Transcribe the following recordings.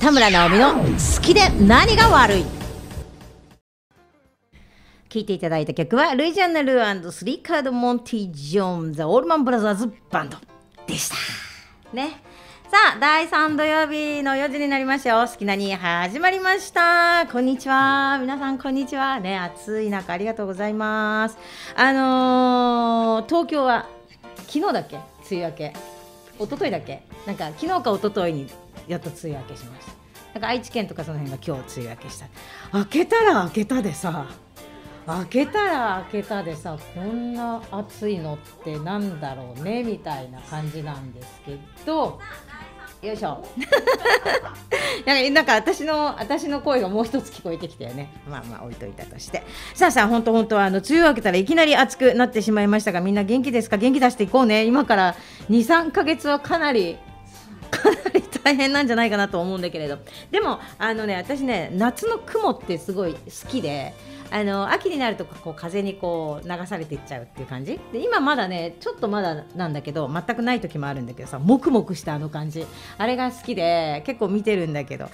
田村直美の好きで何が悪い聴いていただいた曲はルイジャンナルスリーカード・モンティ・ジョーンザ・オールマン・ブラザーズ・バンドでしたねさあ第3土曜日の4時になりましたよ。好きなに始まりました。こんにちは。皆さんこんにちは。ね暑い中ありがとうございます。あのー、東京は昨日だっけ？梅雨明け。一昨日だっけ？なんか昨日か一昨日にやっと梅雨明けしました。なんか愛知県とかその辺が今日梅雨明けした。開けたら開けたでさ。開けたら開けたでさ。こんな暑いのってなんだろうね？みたいな感じなんですけど。よいしょ。なんか私の私の声がもう一つ聞こえてきたよね。まあまあ置いといたとして。さあさあ本当本当はあの梅雨明けたらいきなり暑くなってしまいましたがみんな元気ですか？元気出していこうね。今から23か月はかなりかなり大変なんじゃないかなと思うんだけれど。でもあのね私ね夏の雲ってすごい好きであの秋になるとこう風にこう流されていっちゃうっていう感じ？で今まだねちょっとまだなんだけど全くない時もあるんだけどさもくもくしたあの感じ。あれが好きで結構見てるんだけども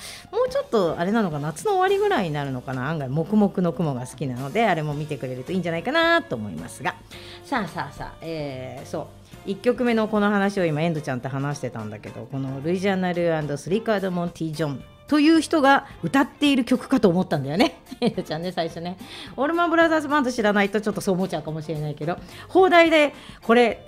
うちょっとあれなのか夏の終わりぐらいになるのかな？案外もくもくの雲が好きなのであれも見てくれるといいんじゃないかなと思いますが。さあさあさあ、えー、そう。1曲目のこの話を今エンドちゃんと話してたんだけどこのルイジャーナルスリカード・モンティ・ジョン。という人が歌っている曲かと思ったんだよね。えちゃんね最初ね。オールマンブラザーズバンド知らないとちょっとそう思っちゃうかもしれないけど放題でこれ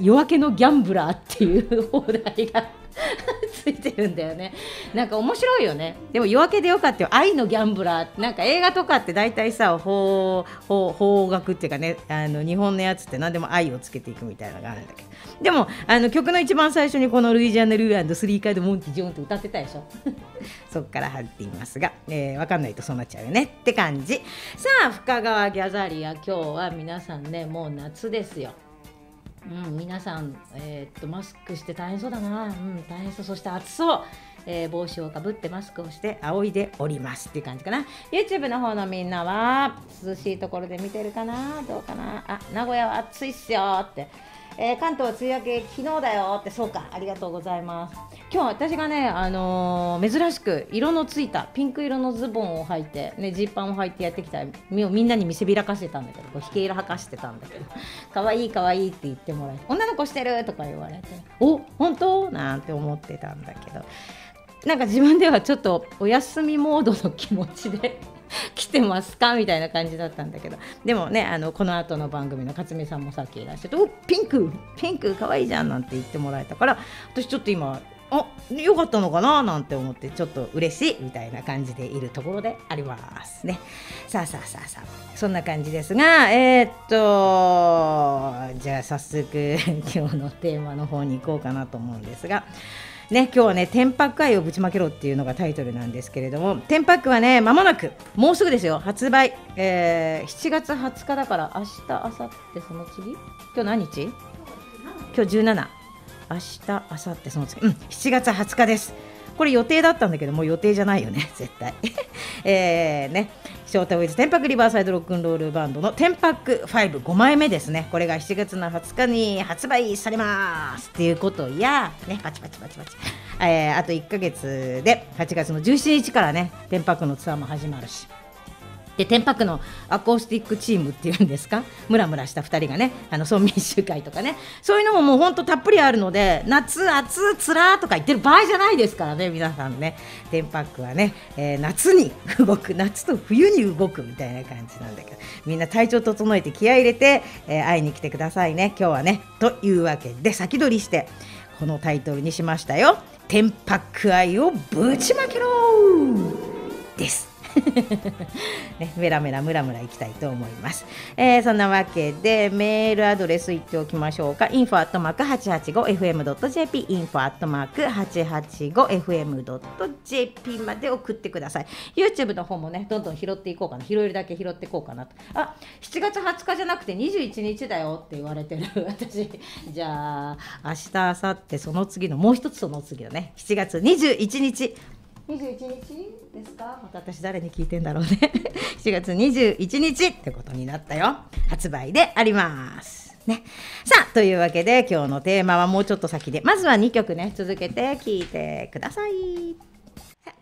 夜明けのギャンブラーっていう放題が ついてるんだよね。なんか面白いよね。でも夜明けでよかったよ。愛のギャンブラーなんか映画とかって大体さ法法法学っていうかねあの日本のやつって何でも愛をつけていくみたいなのがあるんだけど。でもあの曲の一番最初にこの「ルイジアナ・ルースリーカード・モンキー・ジョーン」って歌ってたでしょ。そっから入っていますが、えー、分かんないとそうなっちゃうよね。って感じ。さあ深川ギャザリア今日は皆さんねもう夏ですよ。うん、皆さん、えー、っとマスクして大変そうだな、うん、大変そう、そして暑そう、えー、帽子をかぶってマスクをして仰いでおりますっていう感じかな。YouTube の方のみんなは涼しいところで見てるかな、どうかな、あ名古屋は暑いっすよって。えー、関東は梅雨明け昨日だよってそうかありがとうございます。今日私がね、あのー、珍しく色のついたピンク色のズボンを履いてねジーパンを履いてやってきたみみんなに見せびらかしてたんだけどこうひけ色履かしてたんだけど可愛い可愛いって言ってもらえて女の子してるとか言われて。お本当？なんて思ってたんだけど。なんか自分ではちょっとお休みモードの気持ちで 来てますか？みたいな感じだったんだけど。でもねあのこの後の番組の勝美さんもさっきいらっしゃって「おピンクピンクかわいいじゃん」なんて言ってもらえたから私ちょっと今あよかったのかななんて思ってちょっと嬉しいみたいな感じでいるところでありますね。さあさあさあさあそんな感じですがえー、っとじゃあ早速 今日のテーマの方に行こうかなと思うんですがね、今日はね、天白愛をぶちまけろっていうのがタイトルなんですけれども、天白はね、まもなく、もうすぐですよ、発売、えー、7月20日だから、明日、明後日、その次？今日何日？今日17。明日、明後日、その次、うん、7月20日です。これ予定だったんだけど、もう予定じゃないよね、絶対。えー、ね、ショートウィズテンパクリバーサイドロックンロールバンドのテンパック5、5枚目ですね。これが7月の20日に発売されますっていうことや、ね、パチパチパチパチ。えー、あと1か月で8月の17日からね、テンパックのツアーも始まるし。でテンパックのアコースティックチームっていうんですか？ムラムラした2人がねあの村民集会とかねそういうのももうほんとたっぷりあるので夏暑つらとか言ってる場合じゃないですからね皆さんねテンパックはね、えー、夏に動く夏と冬に動くみたいな感じなんだけどみんな体調整えて気合入れて、えー、会いに来てくださいね今日はねというわけで先取りしてこのタイトルにしましたよ「テンパック愛をぶちまけろ!」です。ね、メラメラムラムラいきたいと思います、えー、そんなわけでメールアドレス言っておきましょうか。info.885fm.jp info.885fm.jp まで送ってください。YouTube の方もねどんどん拾っていこうかな。拾えるだけ拾っていこうかなと。あ7月20日じゃなくて21日だよって言われてる。私じゃあ明日明後日その次のもう一つその次のね。7月21日。21日ですか？私誰に聞いてんだろうね。7月21日ってことになったよ。発売であります。ね、さあというわけで今日のテーマはもうちょっと先で。まずは2曲ね続けて聴いてください。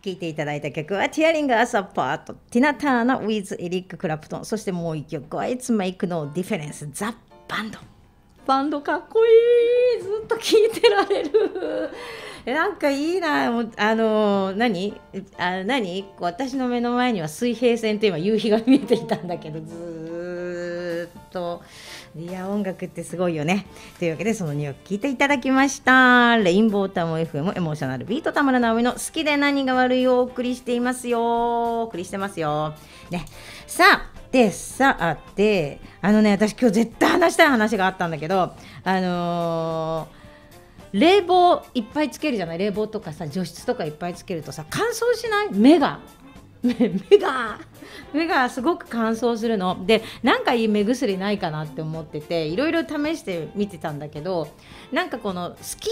聴いていただいた曲は Tearing Us Apart ティナ・ターナ with エリック・クラプトンそしてもう1曲は It's Make No Difference The Band バンドかっこいい。ずっと聴いてられるなんかいいなもうあの何？あ何？私の目の前には水平線と今夕日が見えていたんだけどずっと。いや音楽ってすごいよね。というわけでその2曲聴いていただきました。レインボータム FM エモーショナルビート田村直美の好きで何が悪いをお送りしていますよ。お送りしてますよ。ね。さあでさあであのね私今日絶対話したい話があったんだけどあのー、冷房いっぱいつけるじゃない？冷房とかさ除湿とかいっぱいつけるとさ乾燥しない？目が。目が。目がすごく乾燥するの。でなんかいい目薬ないかなって思ってていろいろ試してみてたんだけどなんかこの好き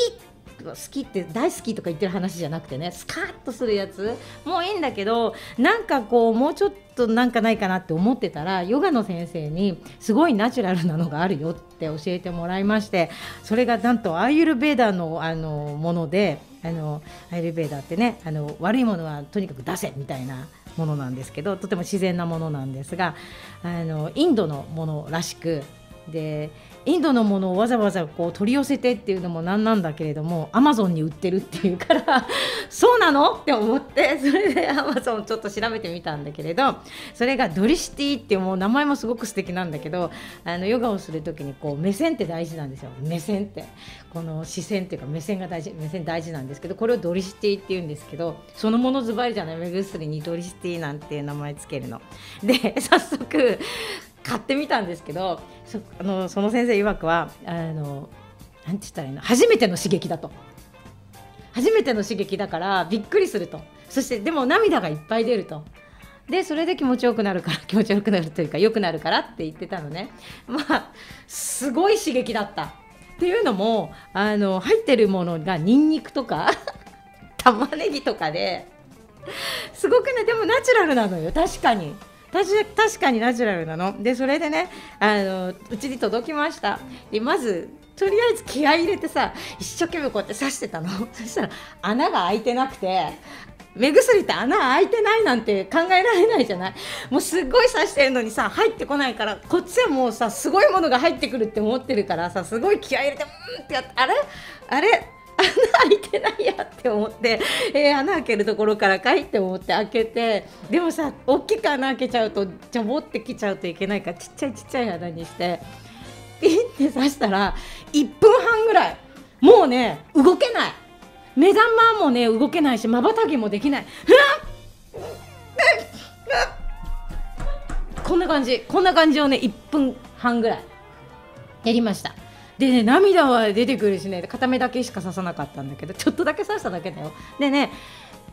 好きって大好きとか言ってる話じゃなくてねスカッとするやつ？もういいんだけどなんかこうもうちょっとなんかないかなって思ってたらヨガの先生にすごいナチュラルなのがあるよって教えてもらいましてそれがなんとアーユルベーダのあのものであのアイルベーダってねあの悪いものはとにかく出せみたいなものなんですけどとても自然なものなんですがあのインドのものらしくでインドのものをわざわざこう取り寄せてっていうのもなんなんだけれどもアマゾンに売ってるっていうから そうなのって思って それでアマゾンちょっと調べてみたんだけれどそれがドリシティっていうもう名前もすごく素敵なんだけどあのヨガをする時にこう目線って大事なんですよ。目線って。この視線っていうか目線が大事目線大事なんですけどこれをドリシティっていうんですけどそのものズバリじゃない。目薬にドリシティなんていう名前つけるの。で早速買ってみたんですけどそあのその先生曰くはあのなんて言ったらいいの初めての刺激だと。初めての刺激だからびっくりすると。そしてでも涙がいっぱい出ると。でそれで気持ちよくなるから 気持ちよくなるというか良くなるからって言ってたのね。まあすごい刺激だった。っていうのもあの入ってるものがニンニクとか 玉ねぎとかですごくねでもナチュラルなのよ。確かに。確かにナチュラルなの。でそれでねあのうちに届きました。でまずとりあえず気合い入れてさ一生懸命こうやって刺してたの。そしたら穴が開いてなくて目薬って穴開いてないなんて考えられないじゃない。もうすっごい刺してるのにさ入ってこないからこっちはもうさすごいものが入ってくるって思ってるからさすごい気合い入れてうんってやってあれ？あれ？穴開いてないやって思って、えー、穴開けるところからかいって思って開けてでもさ大きく穴開けちゃうとジャボってきちゃうといけないからちっちゃいちっちゃい穴にしてピンって刺したら1分半ぐらいもうね動けない。目玉もね動けないしまばたきもできない。こんな感じこんな感じをね1分半ぐらい。やりました。でね涙は出てくるしね片目だけしか刺さなかったんだけどちょっとだけ刺しただけだよ。でね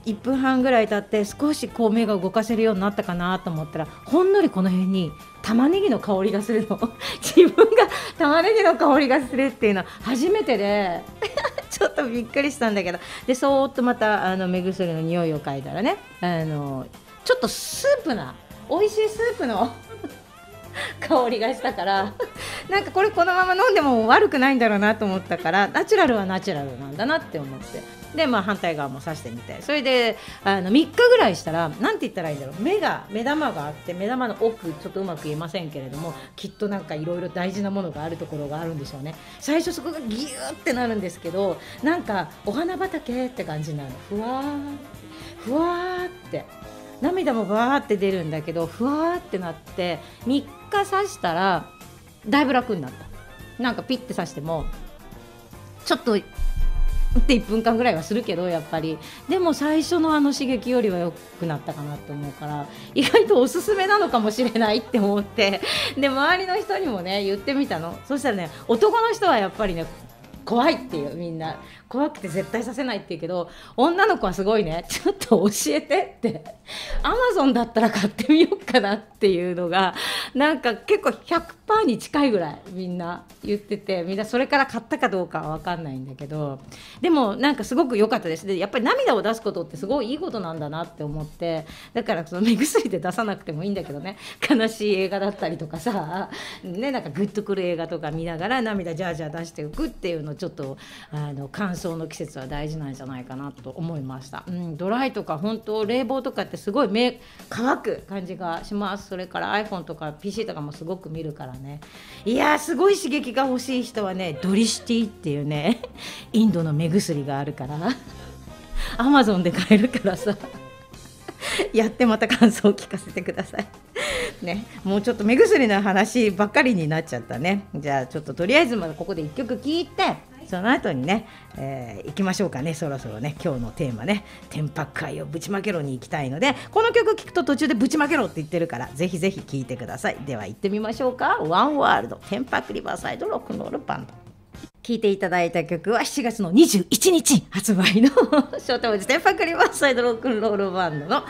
1分半ぐらい経って少しこう目が動かせるようになったかなと思ったらほんのりこの辺に玉ねぎの香りがするの。自分が玉ねぎの香りがするっていうのは初めてで。ちょっとびっくりしたんだけど。でそーっとまたあの目薬の匂いを嗅いだらねあのちょっとスープな美味しいスープの 香りがしたから。なんかこれこのまま飲んでも悪くないんだろうなと思ったからナチュラルはナチュラルなんだなって思って。でまあ反対側も刺してみて。それであの3日ぐらいしたら何て言ったらいいんだろう。目が目玉があって目玉の奥ちょっとうまく言えませんけれどもきっとなんかいろいろ大事なものがあるところがあるんでしょうね。最初そこがギューってなるんですけどなんかお花畑って感じになるふわーふわーって。涙もバーって出るんだけどふわーってなって3日刺したらだいぶ楽になった。なんかピッて刺してもちょっとって1分間ぐらいはするけどやっぱり。でも最初のあの刺激よりは良くなったかなと思うから意外とおすすめなのかもしれないって思って。で周りの人にもね言ってみたの。そしたらね男の人はやっぱりね怖いっていうみんな。怖くて絶対させないって言うけど女の子はすごいね。ちょっと教えてって。アマゾンだったら買ってみようかなっていうのがなんか結構100%に近いぐらいみんな言っててみんなそれから買ったかどうかは分かんないんだけどでもなんかすごく良かったです。でやっぱり涙を出すことってすごいいいことなんだなって思ってだからその目薬で出さなくてもいいんだけどね。悲しい映画だったりとかさねなんかグッとくる映画とか見ながら涙じゃあじゃあ出していくっていうのちょっとあの感想の季節は大事なんじゃないかなと思いました、うん、ドライとか本当冷房とかってすごい目乾く感じがします。それから iPhone とか PC とかもすごく見るからね。いやすごい刺激が欲しい人はねドリシティっていうね インドの目薬があるから。アマゾンで買えるからさ。やってまた感想を聞かせてください。ね、もうちょっと目薬の話ばっかりになっちゃったね。じゃあちょっととりあえずまだここで1曲聴いてその後にね、えー、行きましょうかね。そろそろね今日のテーマね「天白会をぶちまけろ」に行きたいのでこの曲聴くと途中でぶちまけろって言ってるからぜひぜひ聴いてください。では行ってみましょうか「ワンワールド天白リバーサイドロックンロールバンド」聴いていただいた曲は7月の21日発売の ショートウジテンパックリバーサイドロックンロールバンドの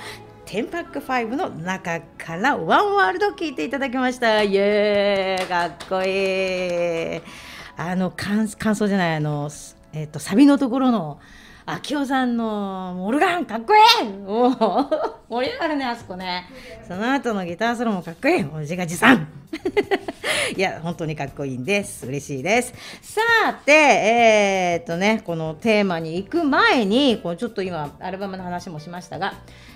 テンパック5の中からワンワールド聴いていただきました。イエーイ。かっこいい。あの感感想じゃないあの、えーと、サビのところの秋夫さんのオルガンかっこいい。お盛り上がるねあそこね。その後のギターソロもかっこいい。おじがじさん。いや本当にかっこいいんです。嬉しいです。さてえー、っとねこのテーマに行く前にこうちょっと今アルバムの話もしましたが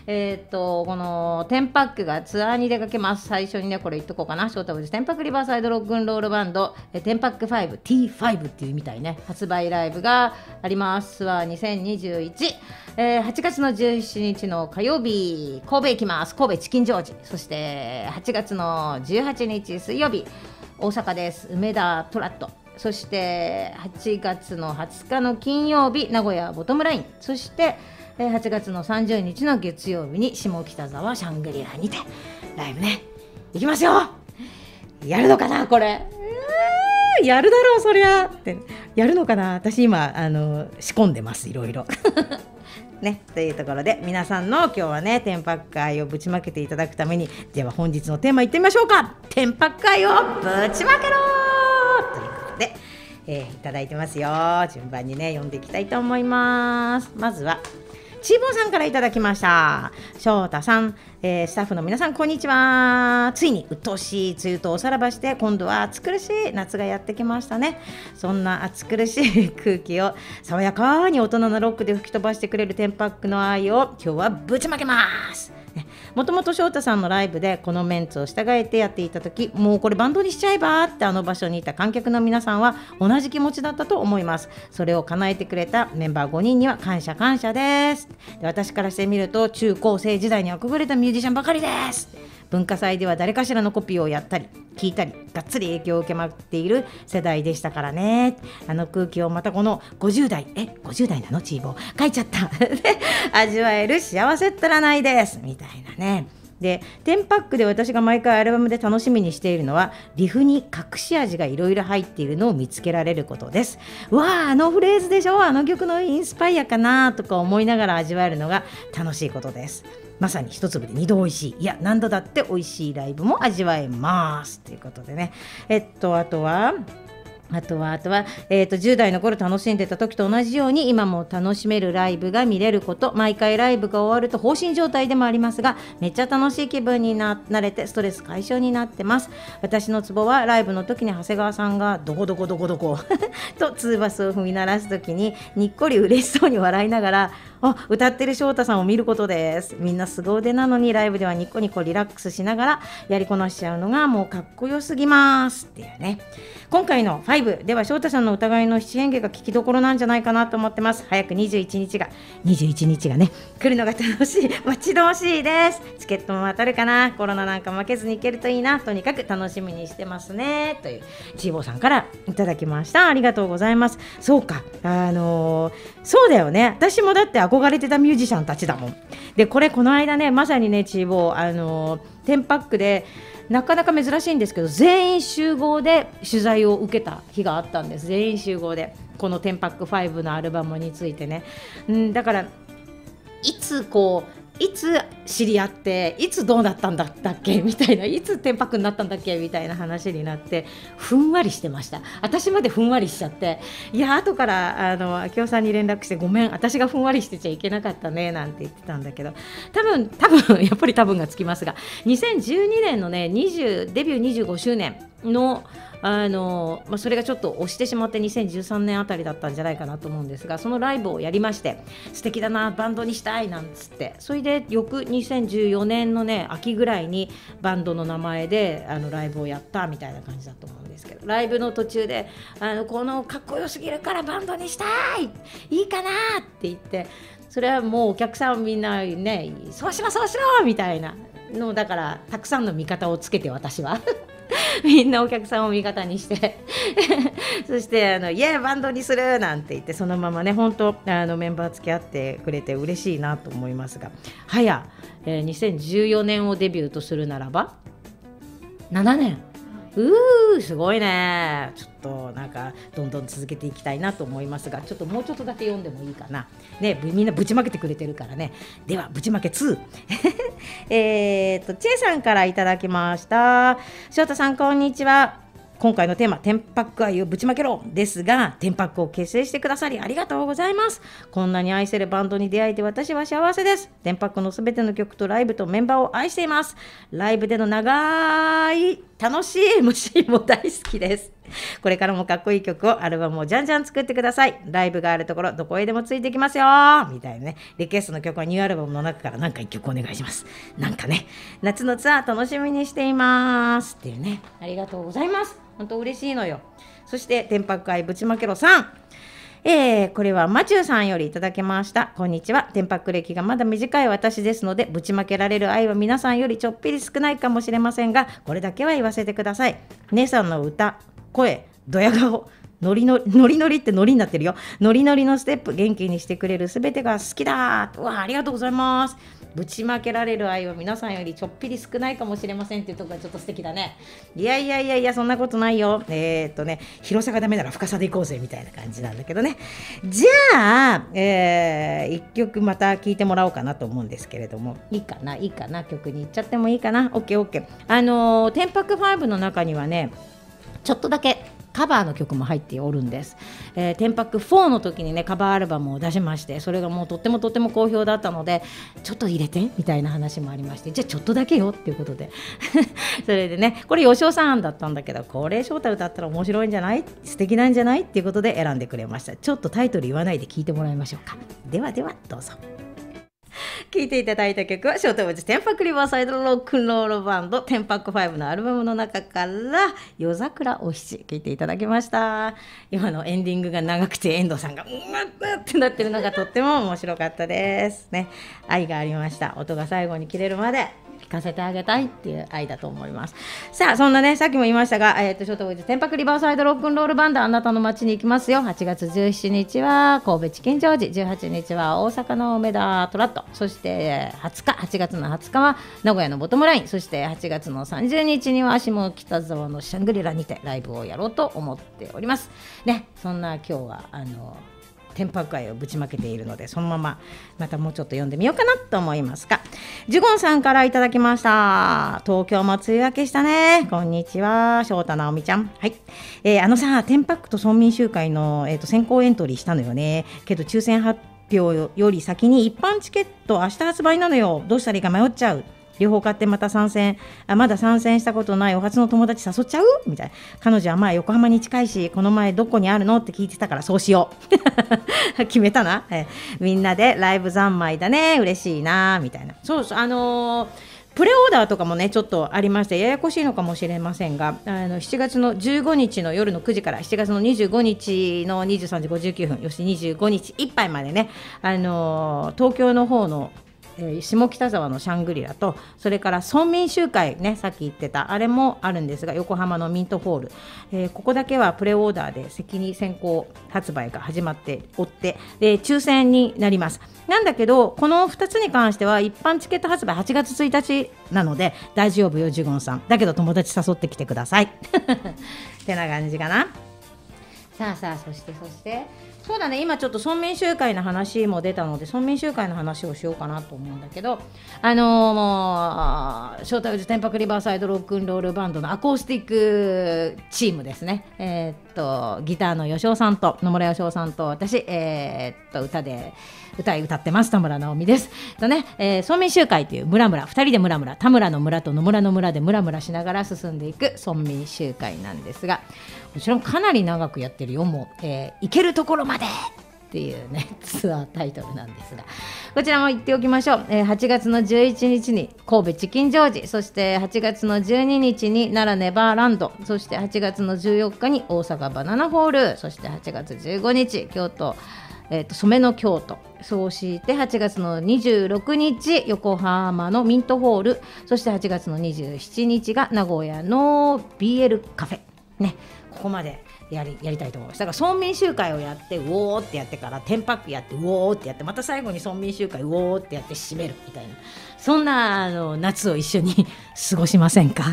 えー、っとこのテンパックがツアーに出かけます。最初にねこれ言っとこうかな。ショートブジテンパックリバーサイドロックンロールバンドテンパック 5T5 っていうみたいね。発売ライブがあります。ツアー2021、えー、8月の17日の火曜日神戸行きます。神戸チキンジョージ。そして8月の18日水曜日大阪です。梅田トラット。そして8月の20日の金曜日名古屋ボトムライン。そして8月の30日の月曜日に下北沢シャングリラにてライブね。行きますよ。やるのかなこれ。やるだろうそりゃ。ってやるのかな。私今あの仕込んでますいろいろ。ね、というところで皆さんの今日はね天白会をぶちまけていただくためにでは本日のテーマいってみましょうか。天白会をぶちまけろということで、えー、いただいてますよ。順番にね読んでいきたいと思います。まずはちーぼさんからいただきました。翔太さん、えー、スタッフの皆さん、こんにちは。ついに鬱陶しい梅雨とおさらばして、今度は暑苦しい夏がやってきましたね。そんな暑苦しい空気を爽やかに大人のロックで吹き飛ばしてくれるテンパックの愛を今日はぶちまけます。もともと翔太さんのライブでこのメンツを従えてやっていた時もうこれバンドにしちゃえばってあの場所にいた観客の皆さんは同じ気持ちだったと思います。それを叶えてくれたメンバー5人には感謝感謝です。で私からしてみると中高生時代に憧れたミュージシャンばかりです。文化祭では誰かしらのコピーをやったり聞いたりがっつり影響を受けまくっている世代でしたからね。あの空気をまたこの50代え50代なの？チーボー。書いちゃった。味わえる幸せったらないです。みたいなね。でテンパックで私が毎回アルバムで楽しみにしているのはリフに隠し味がいろいろ入っているのを見つけられることです。わああのフレーズでしょ？あの曲のインスパイアかな？とか思いながら味わえるのが楽しいことです。まさに一粒で二度美味しい。いや何度だって美味しいライブも味わえます。ということでね。えっとあとはあとはあとは、えーと、10代の頃楽しんでた時と同じように今も楽しめるライブが見れること。毎回ライブが終わると放心状態でもありますがめっちゃ楽しい気分になれてストレス解消になってます。私のツボはライブの時に長谷川さんがどこどこどこどことツーバスを踏み鳴らす時ににっこり嬉しそうに笑いながらあ歌ってる翔太さんを見ることです。みんな凄腕なのにライブではニコニコリラックスしながらやりこなしちゃうのがもうかっこよすぎますっていうね。今回の5では翔太さんの疑いの七変化が聞きどころなんじゃないかなと思ってます。早く21日が21日がね来るのが楽しい待ち遠しいです。チケットも当たるかな。コロナなんか負けずに行けるといいな。とにかく楽しみにしてますね。というチーボーさんからいただきました。ありがとうございます。そうか。あのー、そうだよね。私もだって憧憧れてたミュージシャンたちだもん。でこれこの間ねまさにねチーボーあの、テンパックでなかなか珍しいんですけど全員集合で取材を受けた日があったんです。全員集合でこの「テンパック5」のアルバムについてね、うん、だからいつこういつ知り合っていつどうなったんだっけ？みたいな。いつ天白になったんだっけ？みたいな話になってふんわりしてました。私までふんわりしちゃって。いや後からあの明夫さんに連絡してごめん私がふんわりしてちゃいけなかったねなんて言ってたんだけど。多分多分やっぱり多分がつきますが2012年のね20デビュー25周年のあのまあ、それがちょっと押してしまって2013年あたりだったんじゃないかなと思うんですがそのライブをやりまして素敵だなバンドにしたいなんつってそれで翌2014年のね秋ぐらいにバンドの名前であのライブをやったみたいな感じだと思うんですけどライブの途中であのこのかっこよすぎるからバンドにしたいいいかなって言ってそれはもうお客さんみんなねそうしろそうしろみたいなのだからたくさんの味方をつけて私は。みんなお客さんを味方にして そしてあの「イエーバンドにする!」なんて言ってそのままね本当あのメンバー付き合ってくれて嬉しいなと思いますが早、えー、2014年をデビューとするならば7年うーすごいね。ちょっとなんかどんどん続けていきたいなと思いますがちょっともうちょっとだけ読んでもいいかな。ねみんなぶちまけてくれてるからね。ではぶちまけ2 えっとちえさんからいただきました。翔太さんこんにちは。今回のテーマ「テンパック愛をぶちまけろ」ですがテンパックを結成してくださりありがとうございます。こんなに愛せるバンドに出会えて私は幸せです。テンパックのすべての曲とライブとメンバーを愛しています。ライブでの長い楽しい MC も大好きです。これからもかっこいい曲をアルバムをじゃんじゃん作ってください。ライブがあるところどこへでもついてきますよ。みたいなね。リクエストの曲はニューアルバムの中から何か1曲お願いします。なんかね。夏のツアー楽しみにしています。っていうね。ありがとうございます。本当嬉しいのよそして天白愛ぶちまけろさんえー、これはマチューさんよりいただきました。こんにちは。天白歴がまだ短い私ですので、ぶちまけられる愛は皆さんよりちょっぴり少ないかもしれませんが、これだけは言わせてください。姉さんの歌、声、ドヤ顔、ノリノリ、ノリノリってノリになってるよ。ノリノリのステップ、元気にしてくれるすべてが好きだうわ、ありがとうございます。ぶちまけられる愛は皆さんよりちょっぴり少ないかもしれませんっていうところがちょっと素敵だね。いやいやいやいや、そんなことないよ。えー、っとね、広さがダメなら深さでいこうぜみたいな感じなんだけどね。じゃあ、えー、一曲また聴いてもらおうかなと思うんですけれども、いいかな、いいかな、曲に行っちゃってもいいかな。OKOK。あのー、天白5の中にはね、ちょっとだけカバーの曲も入っておるんです。えー、テンパック4の時にねカバーアルバムを出しましてそれがもうとってもとっても好評だったのでちょっと入れてみたいな話もありましてじゃあちょっとだけよっていうことで。それでねこれ吉尾さんだったんだけどこれ翔太歌ったら面白いんじゃない？素敵なんじゃない？っていうことで選んでくれました。ちょっとタイトル言わないで聞いてもらいましょうか。ではではどうぞ。聴いていただいた曲はショートウェッジテンパクリバーサイドロックンロールバンドテンパック5のアルバムの中から夜桜お七聴いていただきました。今のエンディングが長くて遠藤さんがうんってなってるのがとっても面白かったです。ね。愛がありました。音が最後に切れるまで。聞かせてあげたいっていう愛だと思います。さあそんなねさっきも言いましたが、えーと、とショートウェイズ天白リバーサイドロックンロールバンドあなたの街に行きますよ。8月17日は神戸チキンジョージ。18日は大阪の梅田トラット。そして20日8月の20日は名古屋のボトムライン。そして8月の30日には下北沢のシャングリラにてライブをやろうと思っております。ねそんな今日はあの天白愛をぶちまけているのでそのまままたもうちょっと読んでみようかなと思いますがジュゴンさんからいただきました。東京も梅雨明けしたね。こんにちは。翔太直美ちゃん。はい、えー、あのさ天白と村民集会の、えーと、先行エントリーしたのよね。けど抽選発表より先に一般チケット明日発売なのよ。どうしたらいいか迷っちゃう。両方買ってまた参戦。あまだ参戦したことない。お初の友達誘っちゃう？みたいな。彼女はまあ横浜に近いしこの前どこにあるの？って聞いてたからそうしよう。決めたな、えみんなでライブ三昧だね。嬉しいな。みたいな。そうそう。あのープレオーダーとかもねちょっとありましてややこしいのかもしれませんがあの7月の15日の夜の9時から7月の25日の23時59分よし25日いっぱいまでねあの東京の方のえー、下北沢のシャングリラとそれから村民集会ねさっき言ってたあれもあるんですが横浜のミントホール、えー、ここだけはプレオーダーで先に先行発売が始まっておってで抽選になります。なんだけどこの2つに関しては一般チケット発売8月1日なので大丈夫よジュゴンさん。だけど友達誘ってきてください。ってな感じかな。さあさあそしてそしてそうだね。今ちょっと村民集会の話も出たので村民集会の話をしようかなと思うんだけどあのー、もう招待宇天白リバーサイドロックンロールバンドのアコースティックチームですね。えー、っとギターの吉尾さんと野村吉尾さんと私えー、っと歌で歌い歌ってます田村直美です。とね、えー、村民集会という村村2人で村村田村の村と野村の村で村村しながら進んでいく村民集会なんですがもちろんかなり長くやってるよもう、えー、行けるところまでっていうね ツアータイトルなんですがこちらも言っておきましょう、えー、8月の11日に神戸チキンジョージそして8月の12日に奈良ネバーランドそして8月の14日に大阪バナナホールそして8月15日京都えーと、染めの京都。そうして8月の26日横浜のミントホール。そして8月の27日が名古屋の BL カフェ。ね。ここまでやりやりたいと思います。だから村民集会をやってうおーってやってからテンパックやってうおーってやってまた最後に村民集会うおーってやって締めるみたいな。そんなあの夏を一緒に 過ごしませんか？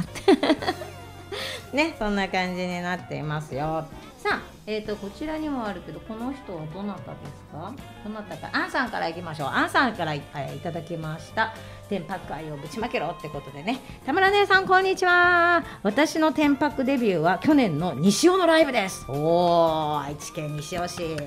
ねそんな感じになっていますよ。さあ、えーと、こちらにもあるけどこの人はどなたですか？どなたか。アンさんからいきましょう。アンさんからい,、いただきました。天白愛をぶちまけろってことでね。田村姉さんこんにちは。私の天白デビューは去年の西尾のライブです。おー愛知県西尾市。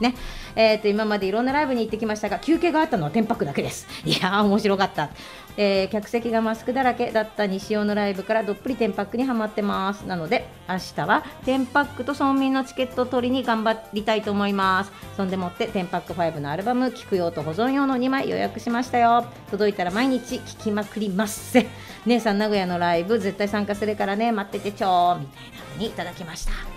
ね。えーと、今までいろんなライブに行ってきましたが休憩があったのは天白だけです。いやー面白かった、えー、客席がマスクだらけだった西尾のライブからどっぷり天白にはまってます。なので明日は天白と村民のチケットを取りに頑張りたいと思います。そんでもって天白5のアルバム聴く用と保存用の2枚予約しましたよ。届いたら毎日聴きまくります。せ 姉さん名古屋のライブ絶対参加するからね待っててちょーみたいなのにいただきました。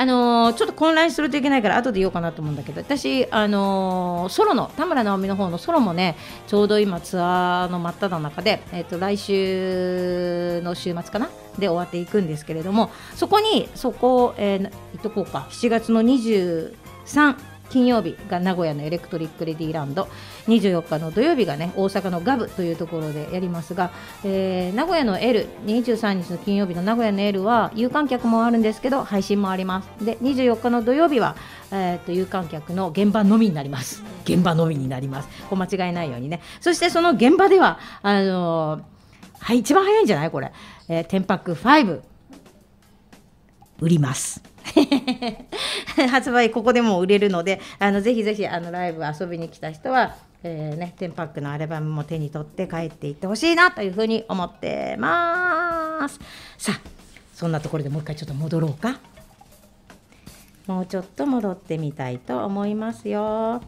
あのー、ちょっと混乱するといけないから後で言おうかなと思うんだけど私、あのー、ソロの田村直美の方のソロもねちょうど今ツアーの真っ只中で、えーと、来週の週末かな？で終わっていくんですけれどもそこにそこ、えー、言っとこうか。7月の23金曜日が名古屋のエレクトリック・レディーランド。24日の土曜日がね大阪のガブというところでやりますが、えー、名古屋の L23 日の金曜日の名古屋の L は有観客もあるんですけど配信もあります。で24日の土曜日は、えーと、有観客の現場のみになります。現場のみになります。こう間違いないようにね。そしてその現場ではあのー、はい一番早いんじゃない？これ、えー、テンパック5売ります。発売ここでも売れるのであのぜひぜひあのライブ遊びに来た人は、えーね、テンパックのアルバムも手に取って帰っていってほしいなというふうに思ってます。さあそんなところでもう一回ちょっと戻ろうか。もうちょっと戻ってみたいと思いますよ。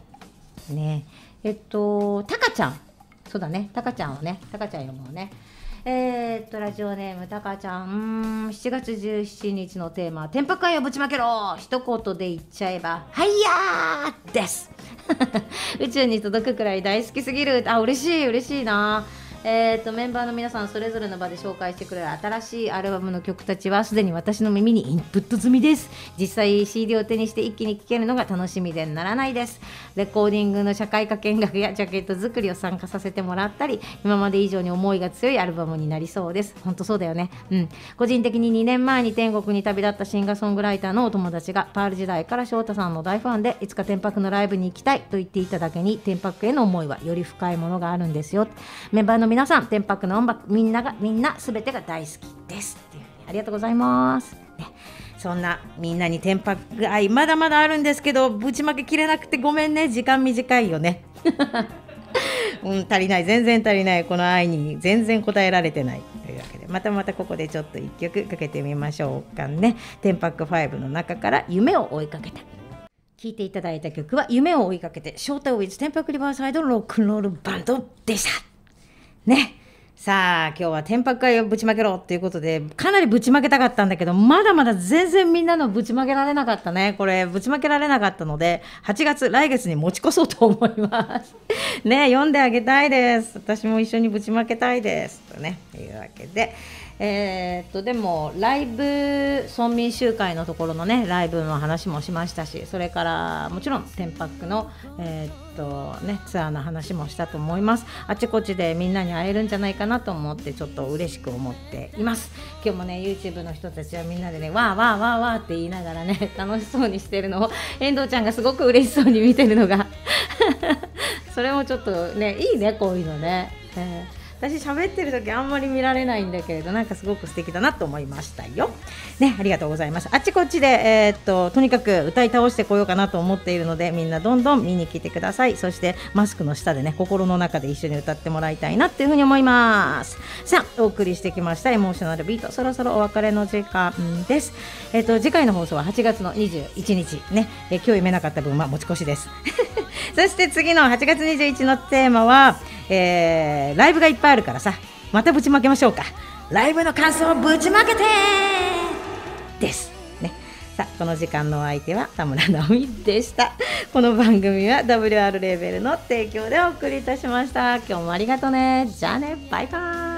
ねえっとタカちゃん。そうだねタカちゃんをねタカちゃん読もうね。えー、っと、ラジオネーム、たかちゃん、7月17日のテーマ、天白会をぶちまけろ一言で言っちゃえば、はいやーです 宇宙に届くくらい大好きすぎる。あ、嬉しい、嬉しいな。えーと、メンバーの皆さんそれぞれの場で紹介してくれる新しいアルバムの曲たちはすでに私の耳にインプット済みです。実際 CD を手にして一気に聴けるのが楽しみでならないです。レコーディングの社会科見学やジャケット作りを参加させてもらったり今まで以上に思いが強いアルバムになりそうです。本当そうだよね。うん。個人的に2年前に天国に旅立ったシンガーソングライターのお友達がパール時代から翔太さんの大ファンでいつか天白のライブに行きたいと言っていただけに天白への思いはより深いものがあるんですよ。メンバーの皆さん、天白の音楽、みんなが、みんなすべてが大好きですっていうありがとうございます。ね、そんなみんなに天白愛まだまだあるんですけど、ぶちまけきれなくてごめんね、時間短いよね。うん、足りない、全然足りない、この愛に全然答えられてないというわけで、またまたここでちょっと一曲かけてみましょうかね。天白5の中から夢を追いかけた。聴いていただいた曲は夢を追いかけて、ショートウィズ天白リバーサイドロックンロールバンドでした。ね。さあ、今日は天白会をぶちまけろっていうことで、かなりぶちまけたかったんだけど、まだまだ全然みんなのぶちまけられなかったね。これ、ぶちまけられなかったので、8月、来月に持ち越そうと思います。ね、読んであげたいです。私も一緒にぶちまけたいです。とね、いうわけで、えーっとでもライブ村民集会のところのねライブの話もしましたしそれからもちろんテンパックの、えーっとね、ツアーの話もしたと思います。あちこちでみんなに会えるんじゃないかなと思ってちょっと嬉しく思っています。今日もね YouTube の人たちはみんなでねわーわーわーわーって言いながらね楽しそうにしてるのを遠藤ちゃんがすごく嬉しそうに見てるのが。それもちょっとねいいねこういうのね、えー私喋ってる時あんまり見られないんだけれどなんかすごく素敵だなと思いましたよ。ねありがとうございます。あっちこっちで、えーっととにかく歌い倒してこようかなと思っているのでみんなどんどん見に来てください。そしてマスクの下でね心の中で一緒に歌ってもらいたいなっていうふうに思います。さあお送りしてきましたエモーショナルビートそろそろお別れの時間です。えーっと次回の放送は8月の21日ね、えー今日読めなかった分は持ち越しです。そして次の8月21のテーマは、えーライブがいっぱいあるからさまたぶちまけましょうか。ライブの感想をぶちまけてです。ね。さあこの時間のお相手は田村直美でした。この番組は WR レーベルの提供でお送りいたしました。今日もありがとうね。じゃあね。バイバイ。